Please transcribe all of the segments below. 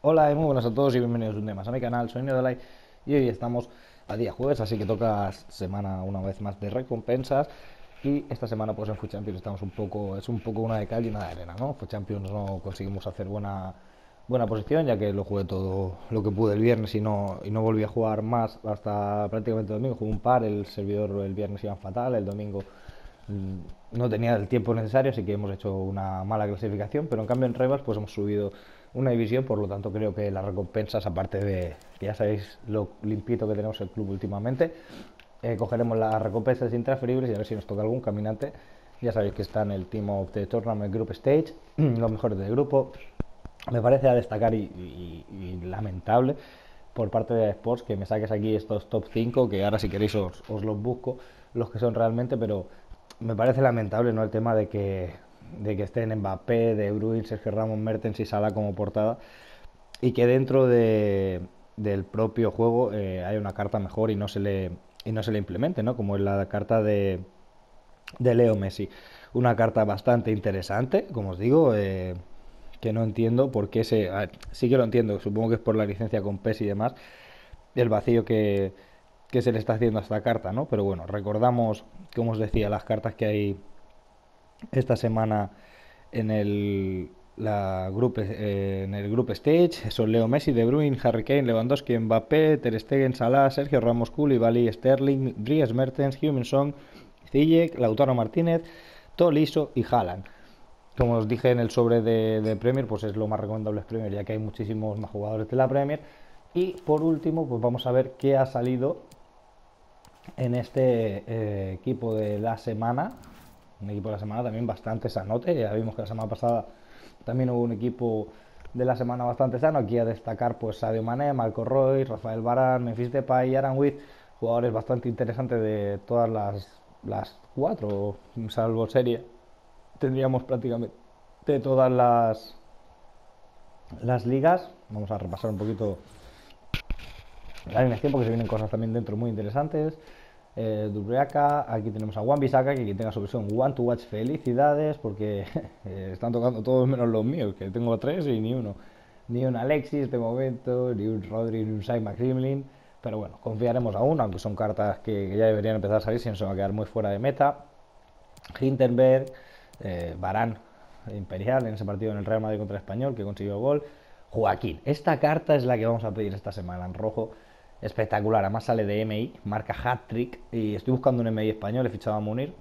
Hola y muy buenas a todos y bienvenidos un día más a mi canal, soy Neodolai y hoy estamos a día jueves, así que toca semana una vez más de recompensas y esta semana pues en Food Champions estamos un poco, es un poco una de cal y una de arena, ¿no? Food Champions no conseguimos hacer buena, buena posición ya que lo jugué todo lo que pude el viernes y no, y no volví a jugar más hasta prácticamente el domingo, jugué un par, el servidor el viernes iba fatal, el domingo mm, no tenía el tiempo necesario, así que hemos hecho una mala clasificación, pero en cambio en Rivals pues hemos subido una división, por lo tanto creo que las recompensas, aparte de ya sabéis lo limpito que tenemos el club últimamente, eh, cogeremos las recompensas intransferibles y a ver si nos toca algún caminante. Ya sabéis que está en el Team of the Tournament Group Stage, los mejores del grupo. Me parece a destacar y, lamentable por parte de Sports que me saques aquí estos top 5, que ahora si queréis os, os los busco, los que son realmente, pero me parece lamentable no el tema de que de que estén Mbappé, De Bruyne, Sergio Ramos, Mertens y Salah como portada y que dentro de, del propio juego eh, hay una carta mejor y no se le y no se le implemente, ¿no? Como es la carta de, de Leo Messi, una carta bastante interesante, como os digo, eh, que no entiendo por qué se sí que lo entiendo, supongo que es por la licencia con PES y demás, el vacío que, que se le está haciendo a esta carta, ¿no? Pero bueno, recordamos, como os decía, las cartas que hay esta semana en el, la group, eh, en el Stage son Leo Messi, De Bruyne, Harry Kane, Lewandowski, Mbappé, Ter Stegen, Salah, Sergio Ramos, Koulibaly, Sterling, Dries Mertens, Huminson, Ziyech, Lautaro Martínez, Toliso y Haaland. Como os dije en el sobre de, Premier, pues es lo más recomendable es Premier, ya que hay muchísimos más jugadores de la Premier. Y por último, pues vamos a ver qué ha salido en este eh, equipo de la semana un equipo de la semana también bastante sanote. Ya vimos que la semana pasada también hubo un equipo de la semana bastante sano. Aquí a destacar pues Sadio Mané, Marco Roy, Rafael Barán, Memphis Depay y Aaron jugadores bastante interesantes de todas las, las cuatro, salvo serie. Tendríamos prácticamente de todas las las ligas. Vamos a repasar un poquito la alineación porque se vienen cosas también dentro muy interesantes eh, aquí tenemos a Juan Bisaka, que quien tenga su versión One to Watch, felicidades, porque eh, están tocando todos menos los míos, que tengo tres y ni uno. Ni un Alexis de momento, ni un Rodri, ni un Sai McRimlin. Pero bueno, confiaremos aún, aunque son cartas que, ya deberían empezar a salir, si no se va a quedar muy fuera de meta. Hinterberg, eh, Barán Imperial en ese partido en el Real Madrid contra el Español, que consiguió gol. Joaquín, esta carta es la que vamos a pedir esta semana en rojo espectacular. Además sale de MI, marca hat-trick. Y estoy buscando un MI español, he fichado a Munir.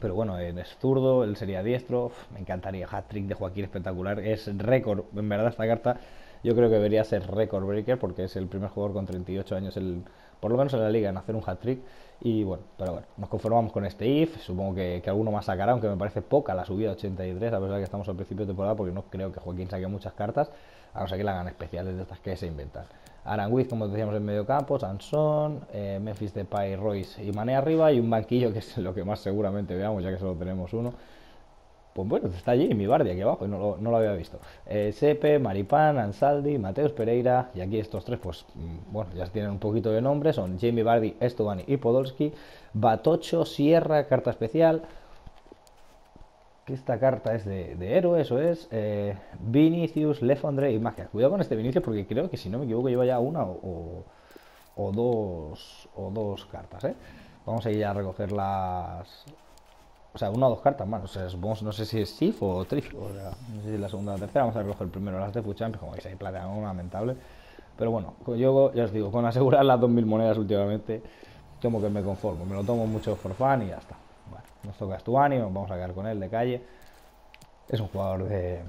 Pero bueno, es zurdo, él sería diestro. me encantaría hat-trick de Joaquín espectacular. Es récord, en verdad, esta carta yo creo que debería ser récord breaker porque es el primer jugador con 38 años, el, por lo menos en la liga, en hacer un hat-trick. Y bueno, pero bueno, nos conformamos con este if. Supongo que, que, alguno más sacará, aunque me parece poca la subida 83, a pesar de que estamos al principio de temporada, porque no creo que Joaquín saque muchas cartas, a no ser que la hagan especiales de estas que se inventan. Aranguiz, como decíamos, en medio campo, Sansón, eh, Memphis Depay, Royce y Mané arriba y un banquillo que es lo que más seguramente veamos, ya que solo tenemos uno. Pues bueno, está allí mi Bardi aquí abajo y no lo, había visto. Eh, Sepe, Maripán, Ansaldi, Mateus Pereira y aquí estos tres, pues mm, bueno, ya tienen un poquito de nombre, son Jamie Bardi, Estovani y Podolski. Batocho, Sierra, carta especial, esta carta es de, héroe, eso es. Eh, Vinicius, Lefondre y Magia. Cuidado con este Vinicius porque creo que si no me equivoco lleva ya una o, dos o dos cartas, ¿eh? Vamos a ir a recoger las... O sea, una o dos cartas más. O sea, no sé si es SIF o TRIF. O sea, no sé si es la segunda o la tercera. Vamos a recoger primero las de Fuchamp, como veis ahí plateado, lamentable. Pero bueno, yo ya os digo, con asegurar las 2.000 monedas últimamente, como que me conformo. Me lo tomo mucho for fun y ya está. Nos toca Stuani, vamos a quedar con él de calle. Es un jugador de,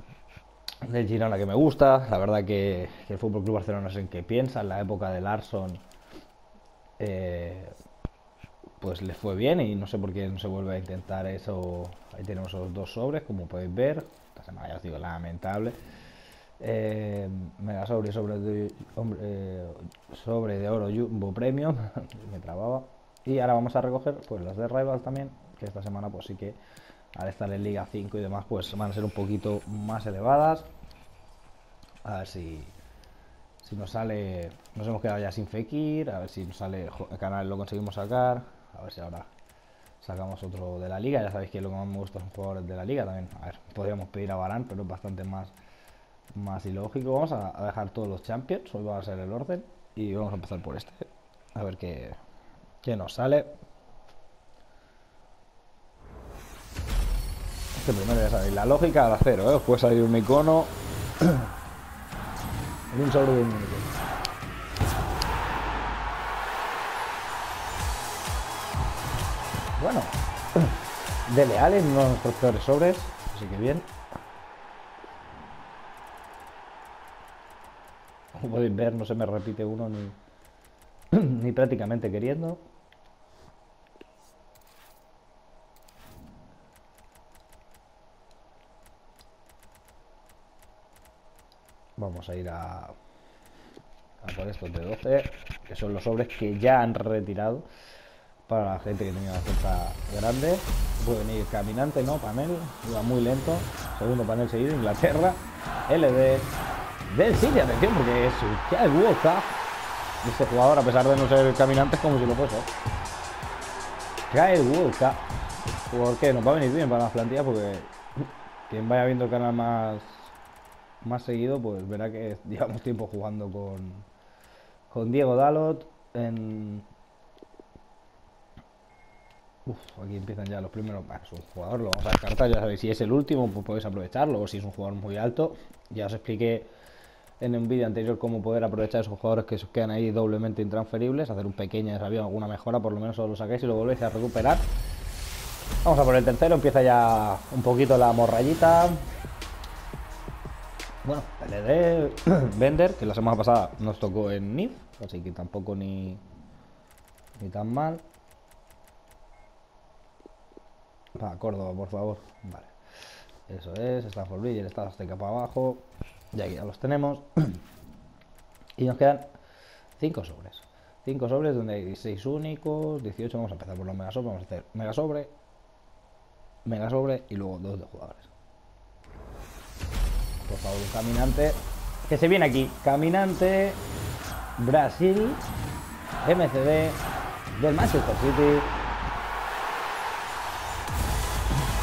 del Girona que me gusta. La verdad que, el Fútbol Club Barcelona es en qué piensa. En la época de Larson, eh, pues le fue bien y no sé por qué no se vuelve a intentar eso. Ahí tenemos esos dos sobres, como podéis ver. Esta semana ya os digo, lamentable. Eh, mega sobre sobre eh, sobre de oro Jumbo Premium. me trababa. Y ahora vamos a recoger pues las de Rivals también que esta semana pues sí que al estar en Liga 5 y demás pues van a ser un poquito más elevadas. A ver si, si nos sale, nos hemos quedado ya sin Fekir, a ver si nos sale el canal lo conseguimos sacar, a ver si ahora sacamos otro de la liga, ya sabéis que lo que más me gusta son jugadores de la liga también, a ver, podríamos pedir a Barán, pero es bastante más más ilógico. Vamos a, dejar todos los champions. Hoy va a ser el orden. Y vamos a empezar por este. A ver qué, qué nos sale. Este primero ya sabéis. La lógica al acero, ¿eh? Os puede salir un icono. y un sobre de un Bueno, de leales, no nuestros peores sobres, así que bien. Como podéis ver, no se me repite uno ni, ni prácticamente queriendo. Vamos a ir a, a por estos de 12, que son los sobres que ya han retirado para la gente que tenía una fuerza grande. Puede venir caminante, ¿no? Panel, iba muy lento. Segundo panel seguido, Inglaterra. LD del City, atención, porque es el Cup. Este jugador, a pesar de no ser caminante, es como si lo fuese. Cae el World Cup. ¿Por qué? Nos va a venir bien para las plantillas porque quien vaya viendo el canal más, más seguido, pues verá que llevamos tiempo jugando con, con Diego Dalot en Uf, aquí empiezan ya los primeros. Es un jugador, lo vamos a descartar. Ya sabéis, si es el último, pues podéis aprovecharlo. O si es un jugador muy alto. Ya os expliqué en un vídeo anterior cómo poder aprovechar esos jugadores que quedan ahí doblemente intransferibles. Hacer un pequeño desvío, alguna mejora, por lo menos os lo saquéis y lo volvéis a recuperar. Vamos a por el tercero. Empieza ya un poquito la morrayita. Bueno, LD Bender, que la semana pasada nos tocó en NIF. Así que tampoco ni, ni tan mal. Para Córdoba, por favor. Vale. Eso es, Stanford Bridge, Estado Azteca para abajo. Y aquí ya los tenemos. y nos quedan 5 sobres. 5 sobres donde hay 6 únicos, 18. Vamos a empezar por los mega sobres. Vamos a hacer mega sobre, mega sobre y luego dos de jugadores. Caminante. Que se viene aquí. Caminante. Brasil. MCD. Del Manchester City.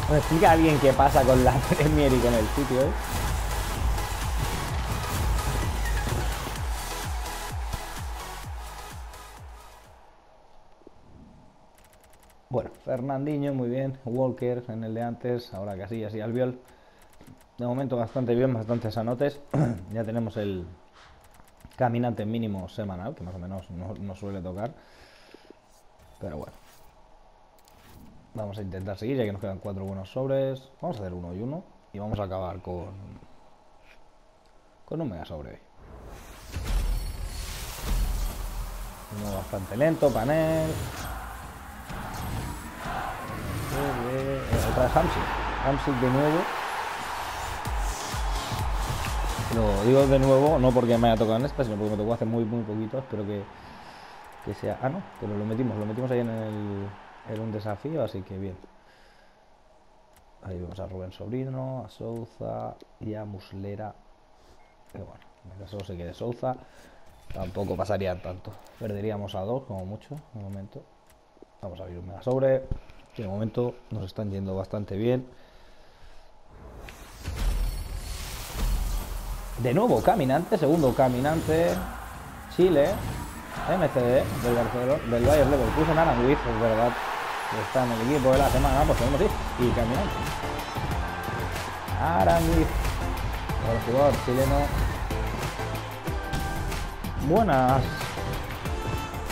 ¿Me explica alguien qué pasa con la Premier y con el sitio? Eh? Bueno, Fernandinho, muy bien. Walker en el de antes, ahora Casillas y Albiol. De momento bastante bien, bastantes anotes. ya tenemos el caminante mínimo semanal, que más o menos no suele tocar. Pero bueno. Vamos a intentar seguir, ya que nos quedan cuatro buenos sobres. Vamos a hacer uno y uno. Y vamos a acabar con... Con un mega sobre. Uno bastante lento, panel. Otra de Hamsik. Hamsik de nuevo. Lo digo de nuevo, no porque me haya tocado en esta, sino porque me tocó hace muy, muy poquito. Espero que, que sea... Ah, no, pero lo metimos, lo metimos ahí en el era un desafío, así que bien. Ahí vemos a Rubén Sobrino, a Souza y a Muslera. Pero bueno, en caso se quede Souza, tampoco pasaría tanto. Perderíamos a dos como mucho, de momento. Vamos a abrir un mega sobre. Que de momento nos están yendo bastante bien. De nuevo caminante, segundo caminante. Chile. MCD del Barcelona, del Bayern Leverkusen, Aranguiz, es verdad está en el equipo de la semana, pues podemos ir y caminando. Aranguiz, el jugador chileno. Buenas.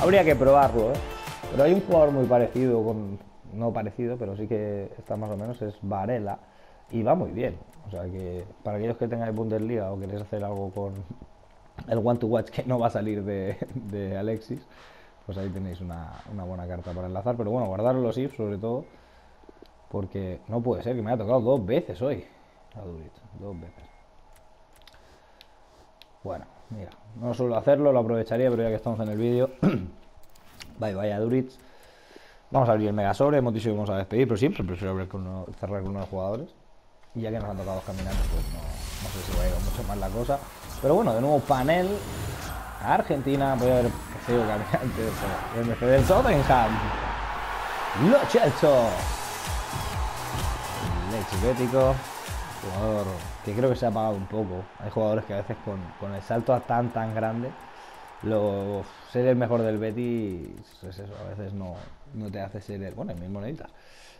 Habría que probarlo, ¿eh? Pero hay un jugador muy parecido, con no parecido, pero sí que está más o menos, es Varela. Y va muy bien. O sea que para aquellos que tengáis Bundesliga o queréis hacer algo con el One to Watch que no va a salir de, Alexis, pues ahí tenéis una, buena carta para enlazar. Pero bueno, guardar los ifs sobre todo, porque no puede ser que me haya tocado dos veces hoy a Duritz, dos veces. Bueno, mira, no suelo hacerlo, lo aprovecharía, pero ya que estamos en el vídeo, bye bye a Duritz. Vamos a abrir el mega sobre, hemos dicho que vamos a despedir, pero siempre prefiero abrir con cerrar con unos jugadores. Y ya que nos han tocado los caminantes, pues no, sé si va a ir mucho más la cosa. Pero bueno, de nuevo panel Argentina, voy a ver que sigo caminante, el MC del Tottenham. Lo Chelso. Leche jugador que creo que se ha apagado un poco. Hay jugadores que a veces con, con el salto tan tan grande, lo, ser el mejor del Betis, es eso, a veces no, no te hace ser el, bueno, el mismo necesitas,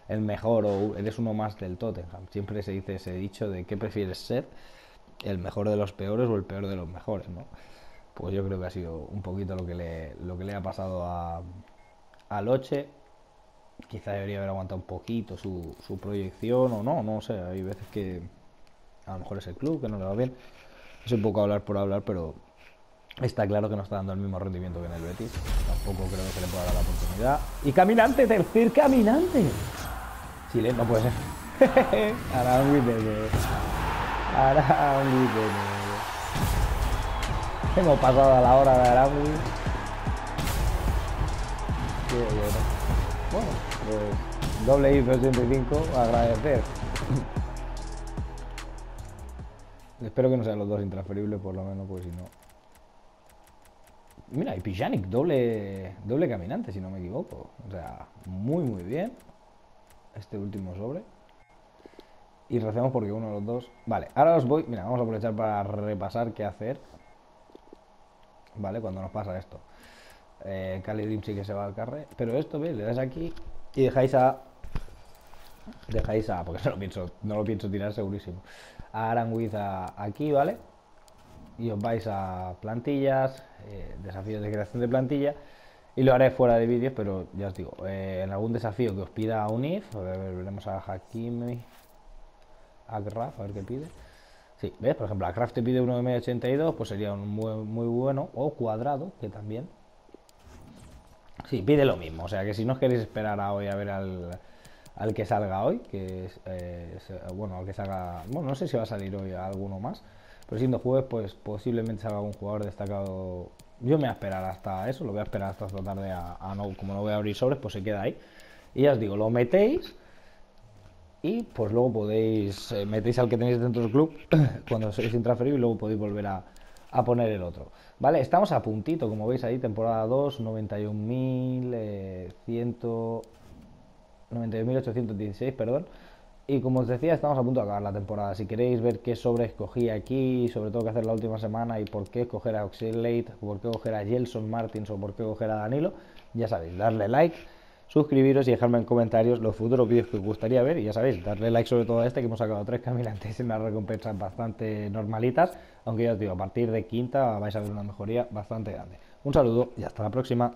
el mejor o eres uno más del Tottenham. Siempre se dice ese dicho de qué prefieres ser, el mejor de los peores o el peor de los mejores, ¿no? Pues yo creo que ha sido un poquito lo que le, lo que le ha pasado a, a Loche. Quizá debería haber aguantado un poquito su, su proyección o no, no sé, hay veces que a lo mejor es el club que no le va bien. Es un poco hablar por hablar, pero está claro que no está dando el mismo rendimiento que en el Betis. Tampoco creo que se le pueda dar la oportunidad. Y caminante, tercer caminante. Chile, no puede ser. De nuevo. Arangui de nuevo. Hemos pasado a la hora de Arangui. Qué bueno. Bueno, pues doble IF 85, agradecer. Espero que no sean los dos intransferibles, por lo menos, pues si no. Mira, y Pijanic, doble, doble caminante, si no me equivoco. O sea, muy, muy bien. Este último sobre. Y recemos porque uno de los dos. Vale, ahora os voy. Mira, vamos a aprovechar para repasar qué hacer. Vale, cuando nos pasa esto. Eh, Cali que se va al carre. Pero esto, ¿ves? Le das aquí y dejáis a. Dejáis a. Porque no lo pienso, no lo pienso tirar segurísimo. A Aranguiz aquí, ¿vale? Y os vais a plantillas, eh, desafíos de creación de plantilla. Y lo haré fuera de vídeos, pero ya os digo, eh, en algún desafío que os pida un if, a ver, veremos a Hakimi, a Graf, a ver qué pide. Sí, ¿ves? Por ejemplo, a Craft te pide uno de 82, pues sería un muy, muy bueno, o cuadrado, que también. Sí, pide lo mismo, o sea que si no os queréis esperar a hoy a ver al, al que salga hoy, que es, eh, bueno, al que salga, bueno, no sé si va a salir hoy alguno más, pero siendo jueves, pues posiblemente salga un jugador destacado. Yo me voy a esperar hasta eso, lo voy a esperar hasta esta tarde a, no, como no voy a abrir sobres, pues se queda ahí. Y ya os digo, lo metéis y pues luego podéis, eh, metéis al que tenéis dentro del club cuando sois intransferible y luego podéis volver a, a poner el otro. Vale, estamos a puntito, como veis ahí, temporada 2, 91.100... 91.816, perdón. Y como os decía, estamos a punto de acabar la temporada. Si queréis ver qué sobre escogí aquí, sobre todo qué hacer la última semana y por qué coger a Oxylate, por qué coger a Gelson Martins o por qué coger a Danilo, ya sabéis, darle like, suscribiros y dejarme en comentarios los futuros vídeos que os gustaría ver. Y ya sabéis, darle like sobre todo a este, que hemos sacado tres caminantes en unas recompensas bastante normalitas. Aunque ya os digo, a partir de quinta vais a ver una mejoría bastante grande. Un saludo y hasta la próxima.